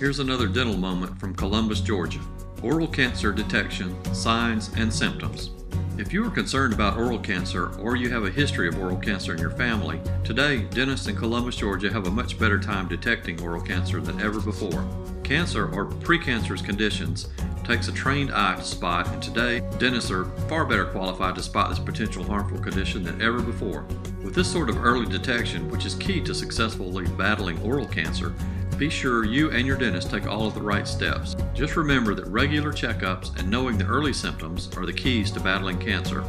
Here's another dental moment from Columbus, Georgia. Oral cancer detection, signs, and symptoms. If you are concerned about oral cancer or you have a history of oral cancer in your family, today dentists in Columbus, Georgia have a much better time detecting oral cancer than ever before. Cancer or precancerous conditions takes a trained eye to spot, and today dentists are far better qualified to spot this potential harmful condition than ever before. With this sort of early detection, which is key to successfully battling oral cancer, be sure you and your dentist take all of the right steps. Just remember that regular checkups and knowing the early symptoms are the keys to battling cancer.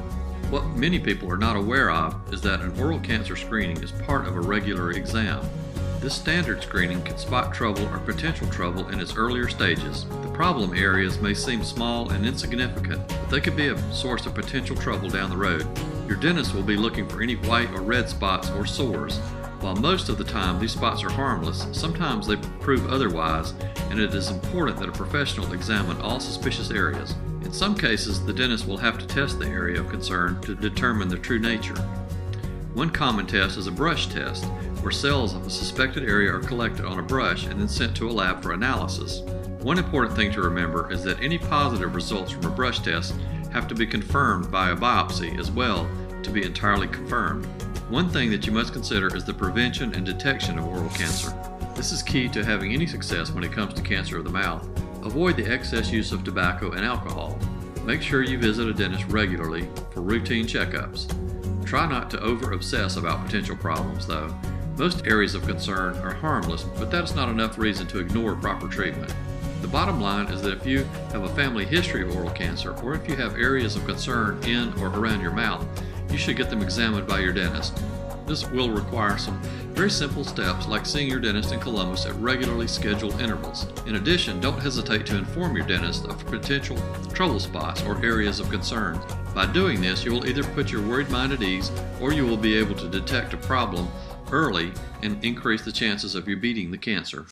What many people are not aware of is that an oral cancer screening is part of a regular exam. This standard screening can spot trouble or potential trouble in its earlier stages. The problem areas may seem small and insignificant, but they could be a source of potential trouble down the road. Your dentist will be looking for any white or red spots or sores. While most of the time these spots are harmless, sometimes they prove otherwise, and it is important that a professional examine all suspicious areas. In some cases, the dentist will have to test the area of concern to determine the true nature. One common test is a brush test, where cells of a suspected area are collected on a brush and then sent to a lab for analysis. One important thing to remember is that any positive results from a brush test have to be confirmed by a biopsy as well to be entirely confirmed. One thing that you must consider is the prevention and detection of oral cancer. This is key to having any success when it comes to cancer of the mouth. Avoid the excess use of tobacco and alcohol. Make sure you visit a dentist regularly for routine checkups. Try not to over obsess about potential problems, though. Most areas of concern are harmless, but that is not enough reason to ignore proper treatment. The bottom line is that if you have a family history of oral cancer, or if you have areas of concern in or around your mouth, you should get them examined by your dentist. This will require some very simple steps like seeing your dentist in Columbus at regularly scheduled intervals. In addition, don't hesitate to inform your dentist of potential trouble spots or areas of concern. By doing this, you will either put your worried mind at ease or you will be able to detect a problem early and increase the chances of you beating the cancer.